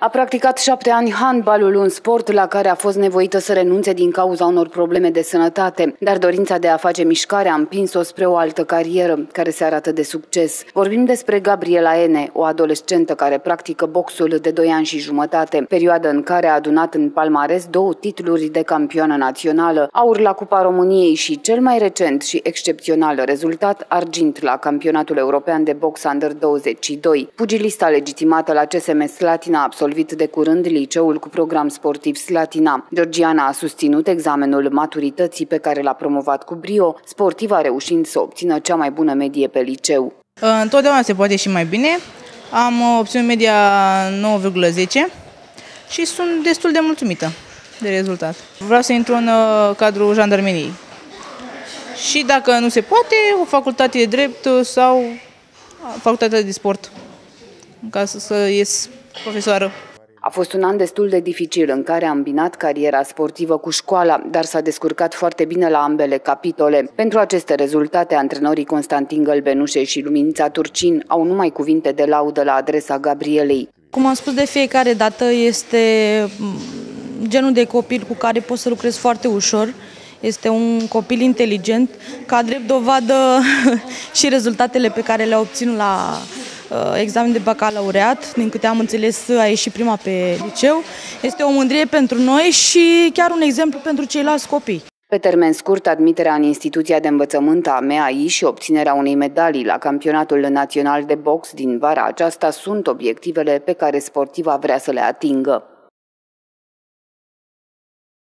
A practicat șapte ani handbalul, un sport la care a fost nevoită să renunțe din cauza unor probleme de sănătate, dar dorința de a face mișcare a împins-o spre o altă carieră, care se arată de succes. Vorbim despre Gabriela Ene, o adolescentă care practică boxul de 2 ani și jumătate, perioadă în care a adunat în palmares două titluri de campioană națională, aur la Cupa României și cel mai recent și excepțional rezultat, argint la campionatul european de box under 22. Pugilista legitimată la CSM Slatina a absolvit de curând liceul cu program sportiv Slatina. Georgiana a susținut examenul maturității pe care l-a promovat cu brio, sportiva reușind să obțină cea mai bună medie pe liceu. Întotdeauna se poate și mai bine. Am obținut media 9,10 și sunt destul de mulțumită de rezultat. Vreau să intru în uh, cadrul jandarmeriei. Și dacă nu se poate, o facultate de drept sau facultatea de sport, ca să, să ies profesoară. A fost un an destul de dificil în care a îmbinat cariera sportivă cu școala, dar s-a descurcat foarte bine la ambele capitole. Pentru aceste rezultate, antrenorii Constantin Gălbenușe și Luminița Turcin au numai cuvinte de laudă la adresa Gabrielei. Cum am spus de fiecare dată, este genul de copil cu care poți să lucrezi foarte ușor. Este un copil inteligent, ca drept dovadă și rezultatele pe care le-a obținut la Uh, examen de bacalaureat, din câte am înțeles a ieșit prima pe liceu. Este o mândrie pentru noi și chiar un exemplu pentru ceilalți copii. Pe termen scurt, admiterea în instituția de învățământ a MEAI și obținerea unei medalii la campionatul național de box din vara aceasta sunt obiectivele pe care sportiva vrea să le atingă.